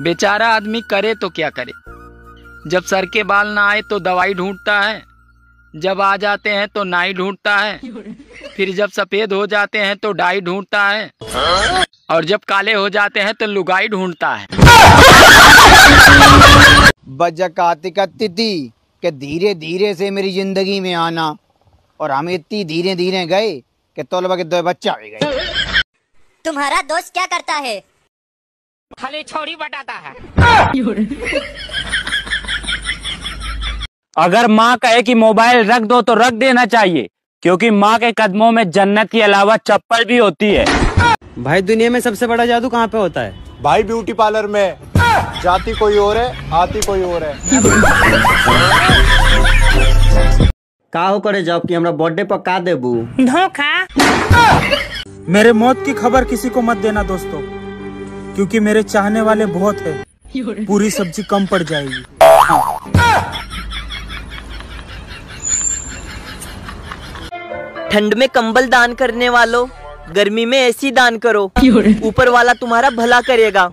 बेचारा आदमी करे तो क्या करे? जब सर के बाल ना आए तो दवाई ढूंढता है। जब आ जाते हैं तो नाई ढूंढता है। फिर जब सफ़ेद हो जाते हैं तो डाई ढूंढता है। और जब काले हो जाते हैं तो लुगाई ढूंढता है। बजकाती का तिथि के धीरे धीरे से मेरी ज़िंदगी में आना और हम इतनी धीरे धीरे गए कि तोलबा के दो बच्चे आ गए। तुम्हारा दोस्त क्या करता है? खाली छोड़ी बटाता है। अगर माँ कहे कि मोबाइल रख दो तो रख देना चाहिए क्योंकि माँ के कदमों में जन्नत के अलावा चप्पल भी होती है। भाई दुनिया में सबसे बड़ा जादू कहाँ पे होता है? भाई ब्यूटी पार्लर में। जाती कोई और है आती कोई और है। का हो करे जाओ कि हमरा बर्थडे पर का देबू? धोखा। मेरे मौत की खबर किसी को मत देना दोस्तों। क्योंकि मेरे चाहने वाले बहुत है। पूरी सब्ज़ी कम पड़ जाएगी। ठंड में कंबल दान करने वालों गर्मी में एसी दान करो। ऊपर वाला तुम्हारा भला करेगा।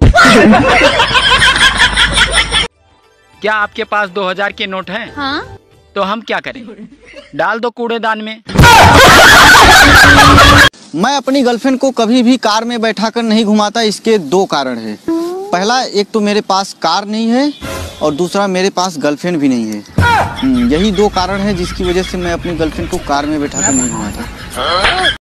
क्या आपके पास 2000 के नोट हैं? हाँ। तो हम क्या करें? डाल दो कूड़ेदान में। मैं अपनी गर्लफ्रेंड को कभी भी कार में बैठा कर नहीं घुमाता इसके दो कारण है। पहला एक तो मेरे पास कार नहीं है और दूसरा मेरे पास गर्लफ्रेंड भी नहीं है। हम्म, यही दो कारण है जिसकी वजह से मैं अपनी गर्लफ्रेंड को कार में बैठा कर नहीं घुमाता।